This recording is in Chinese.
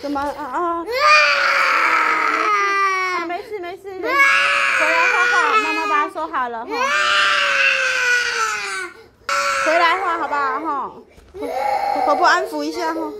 怎么？啊啊。啊没事没事回来画画妈妈把它收好了哈。回来画好不好哈。婆婆安抚一下哈。